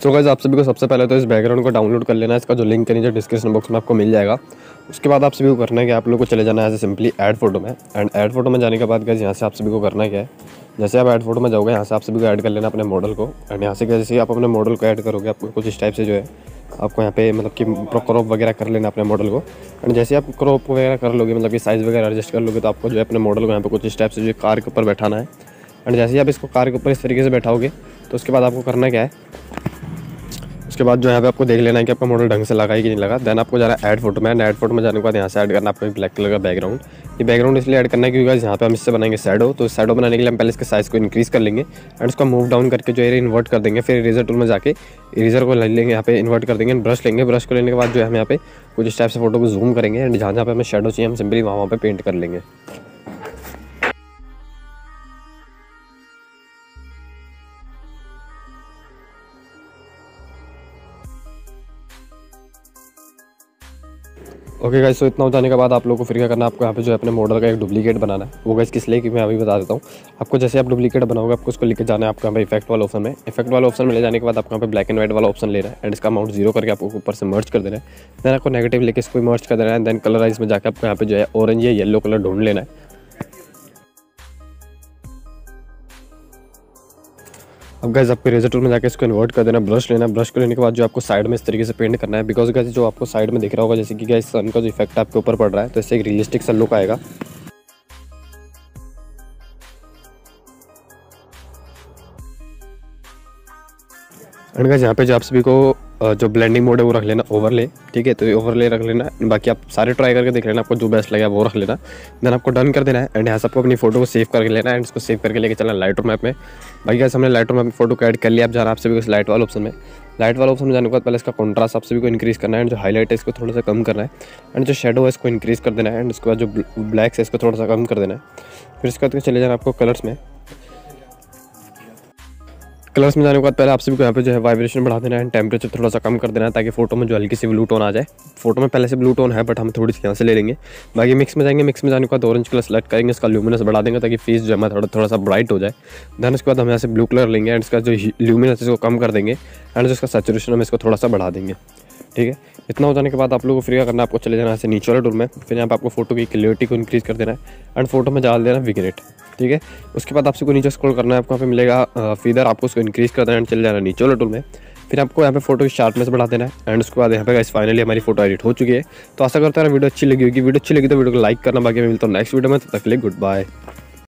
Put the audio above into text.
So guys आप सभी को सबसे पहले तो इस बैकग्राउंड को डाउनलोड कर लेना है। इसका जो लिंक है नीचे डिस्क्रिप्शन बॉक्स में आपको मिल जाएगा। उसके बाद आप सभी को करना है कि आप लोग को चले जाना है ऐसे सिंपली ऐड फ़ोटो में। एंड ऐड फ़ोटो में जाने के बाद गाइज़ यहाँ से आप सभी को करना क्या है? जैसे आप ऐड फ़ोटो में जाओगे, यहाँ से आप सभी को ऐड कर लेना अपने मॉडल को। एंड यहाँ से जैसे आप अपने मॉडल को ऐड करोगे, आपको कुछ इस टाइप से जो है, आपको यहाँ पे मतलब कि क्रॉप वगैरह कर लेना अपने मॉडल को। एंड जैसे आप क्रॉप वगैरह कर लोगे मतलब कि साइज़ वगैरह एडजस्ट कर लोगे तो आपको जो है अपने मॉडल को यहाँ पे कुछ इस टाइप से जो कार के ऊपर बैठाना है। एंड जैसे ही आप इसको कार के ऊपर इस तरीके से बैठाओगे तो उसके बाद आपको करना क्या है? उसके बाद जो पे आपको देख लेना है कि आपका मॉडल ढंग से लगा है कि नहीं लगा। देन आपको जाना है ऐड फ़ोटो में एड फ़ोटो में जाने के बाद यहाँ से ऐड करना आपको ब्लैक कलर का बैकग्राउंड ये बैकग्राउंड इसलिए ऐड करना है क्योंकि यहाँ पे हम इससे बनाएँगे सैडो तो सैडो बनाने के लिए हम पहले इसके साइज़ को इंक्रीज़ कर लेंगे एंड उसको मूव डाउन करके जो है इन्वर्ट कर देंगे। फिर इरेजर टूल में जाके इरेजर को ले लेंगे, यहाँ पे इन्वर्ट कर देंगे ब्रश लेंगे। ब्रश को लेने के बाद जो है, हम यहाँ पे कुछ इस टाइप से फ़ोटो को जूम करेंगे एंड जहाँ जहाँ पे हमें शेडो चाहिए, हम सिंपली वहाँ वहाँ पे पेंट कर लेंगे। ओके गाइस तो इतना हो जाने के बाद आप लोगों को फिर क्या करना है, आपको यहाँ पे जो है अपने मॉडल का एक डुप्लीकेट बनाना है। वो गाइस किस लिए? कि मैं अभी बता देता हूँ। आपको जैसे आप डुप्लीकेट बनाओगे, आपको उसको लेके जाना है, आपको यहाँ पे इफ़ेक्ट वाला ऑप्शन में। इफ़ेक्ट वाला ऑप्शन में ले जाने के बाद आपको यहाँ पे ब्लैक एंड व्हाइट वाला ऑप्शन लेना है। एंड इसका अमाउंट ज़ीरो करके आपको ऊपर से मर्च कर देना है। देन आपको नेगेटिव लेकर इसको मर्च कर देना है। देन कलराइज में जाकर आपको यहाँ पे जो है ऑरेंज या येलो कलर ढूंढ लेना है। अब गैस आपके रेजर टूल में जाकर इसको इन्वर्ट कर देना ब्रश लेना। ब्रश को लेने के बाद जो आपको साइड में इस तरीके से पेंट करना है बिकॉज़ गैस जो आपको साइड में दिख रहा होगा, जैसे कि गैस सन का जो इफ़ेक्ट आपके ऊपर पड़ रहा है तो इससे एक रियलिस्टिक सा लुक आएगा। एंड गैस यहाँ पे जो आप सभी को जो ब्लेंडिंग मोड है, वो रख लेना ओवरले ठीक है? तो ये ओवरले रख लेना। बाकी आप सारे ट्राई करके देख लेना, आपको जो बेस्ट लगे वो रख लेना। देन आपको डन कर देना है एंड यहाँ से आपको अपनी फ़ोटो को सेव करके लेना एंड इसको सेव करके लेके चलना लाइट मैप में। बाकी कैसे हमने लाइट मैप फ़ोटो को ऐड कर लिया आप जाना आपसे भी को लाइट वाले ऑप्शन में। लाइट वाला ऑप्शन में जाने के बाद पहले इसका कॉन्ट्रास्ट आपसे भी को इंक्रीज़ करना है एंड जो हाईलाइट है, इसको थोड़ा सा कम करना है। एंड जो शेडो है, इसको इंक्रीज़ कर देना है एंड उसके बाद जो ब्लैक है, इसको थोड़ा सा कम कर देना है। फिर इसके बाद चले जाना आपको कलर्स में। कलर्स में जाने के बाद पहले आप सभी को यहाँ पे जो है वाइब्रेशन बढ़ा देना है टेम्परेचर थोड़ा सा कम कर देना है ताकि फ़ोटो में जो हल्की सी ब्लू टोन आ जाए। फ़ोटो में पहले से ब्लू टोन है बट हम थोड़ी सी यहाँ से ले लेंगे। बाकी मिक्स में जाएँगे मिक्स में जाने के बाद ऑरेंज कलर सेलेक्ट करेंगे इसका ल्यूमिनस बढ़ा देंगे ताकि फेस जो है थोड़ा थोड़ा सा ब्राइट हो जाए। देन उसके बाद हम यहाँ से ब्लू कलर लेंगे एंड इसका जो ल्यूमिनस इसको कम कर देंगे एंड जो सेचुरेशन हम इसको थोड़ा सा बढ़ा देंगे। ठीक है? इतना हो जाने के बाद आप लोगों को फ्री करना आपको चले जाना है नीचे वाले टूल में। फिर यहाँ पे आपको फ़ोटो की क्लियरिटी को इंक्रीज़ कर देना है एंड फ़ोटो में डाल देना विग्रेट ठीक है? उसके बाद आपसे को नीचे स्क्रॉल करना है, आपको यहाँ पे मिलेगा फीदर आपको उसको इंक्रीज़ कर देना एंड चले जाना नीचे वाले टूल में। फिर आपको यहाँ पे फ़ोटो की शार्पनेस बढ़ा देना है एंड उसके बाद यहाँ पे गाइस फाइनली हमारी फ़ोटो एडिट हो चुकी है। तो आशा करता है वीडियो अच्छी लगी होगी। वीडियो अच्छी लगी तो वीडियो को लाइक करना, बाकी मिलता हूँ नेक्स्ट वीडियो में, तब तक के लिए गुड बाय